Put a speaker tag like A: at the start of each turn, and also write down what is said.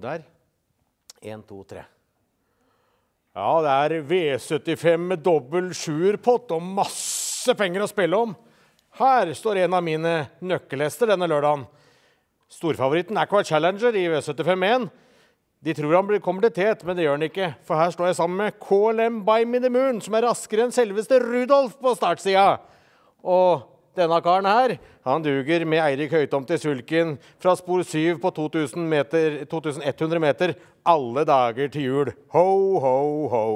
A: Der. Én, to, tre. Ja, det er V75 med dobbel sjuerpott og masse penger å spille om. Her står en av mine nøkkelhester denne lørdagen. Storfavoritten Aqua Challenger i V75-1. De tror han kommer til tet, men det gjør han ikke. For her står jeg sammen med KLM by Me som er raskere enn selveste Rudolf på startsida. Og denne karen her, han duger med Eirik Høytom til sulken fra spor 7 på 2000 meter, 2100 meter alle dager til jul. Ho, ho, ho.